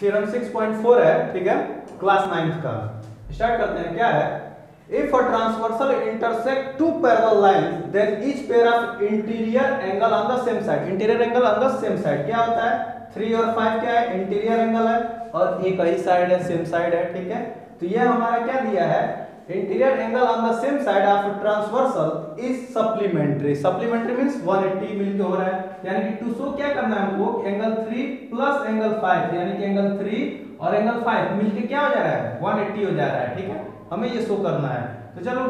Theorem 6.4 है, ठीक है? क्लास नाइन्थ का। स्टार्ट करते हैं, क्या है? If a transversal intersect two parallel lines then each pair of interior angle on the same side interior angle on the same side क्या होता है? थ्री और फाइव क्या है? इंटीरियर एंगल है। और एक ही साइड है सेम साइड है, ठीक है? तो ये हमारा क्या दिया है? Interior angle on the same side of transversal is supplementary supplementary means 180 मिलके हो रहा है। यानी कि टू शो क्या करना है हमको? एंगल 3 प्लस एंगल 5 यानी कि एंगल 3 और एंगल 5 मिलके क्या हो जा रहा है? 180 हो जा रहा है। ठीक है? हमें ये शो करना है। तो चलो,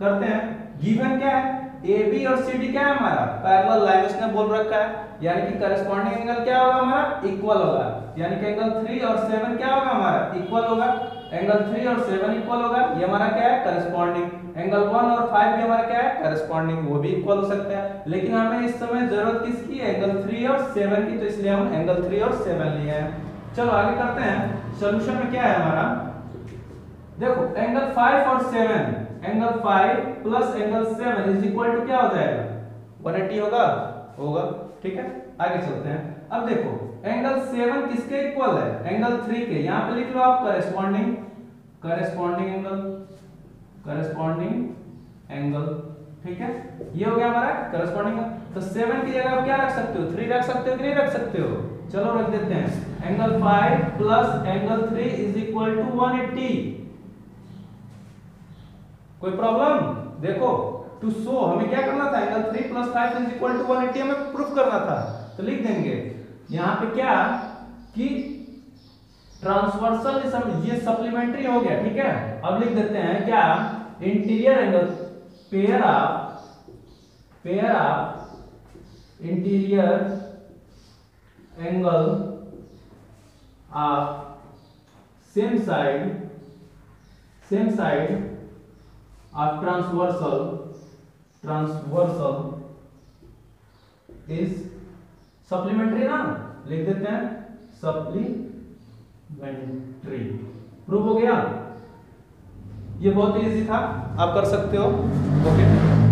करते हैं। गिवन क्या है? AB और CD क्या है हमारा? पैरेलल लाइन उसने बोल रखा है। यानी कि करस्पॉन्डिंग एंगल क्या होगा हमारा? इक्वल होगा। यानी कि एंगल 3 और 7 क्या होगा हमारा? इक्वल होगा। एंगल 3 और 7 इक्वल होगा। ये हमारा क्या है? करस्पॉन्डिंग एंगल 1 और 5 भी हमारा क्या है? करस्पॉन्डिंग वो भी इक्वल हो सकता है। लेकिन हमें इस समय ज़रूरत किसकी है? एंगल 3 और 7 की। तो इसलिए हम एंगल 3 और 7 लिए हैं। चलो आगे करते हैं। सॉल्यूशन में क्या है हमारा? देखो एंगल 5 और 7 angle five plus angle seven is equal to क्या हो जाएगा? 180 होगा? होगा। ठीक है? आगे चलते हैं। अब देखो, एंगल 7 किसके इक्वल है? एंगल 3 के। यहाँ पे लिख लो आप corresponding corresponding angle corresponding angle ठीक है? ये हो गया हमारा करेस्पॉन्डिंग तो 7 की जगह आप क्या रख सकते हो? 3 रख सकते हो कि नहीं रख सकते हो? चलो रख देते हैं। Angle five plus angle three is equal to 180 कोई प्रॉब्लम देखो टू शो हमें क्या करना था? Angle three plus five is equal to 180 हमें प्रूफ करना था। तो लिख देंगे, यहाँ पे क्या? कि ट्रांसवर्सल ये सप्लीमेंट्री हो गया, ठीक है? अब लिख देते हैं क्या? Interior angle pair of pair of interior angle of same side same side of transversal transversal is supplementary ना लिख देते हैं supplementary प्रूफ हो गया ये बहुत इजी था आप कर सकते हो ओके okay.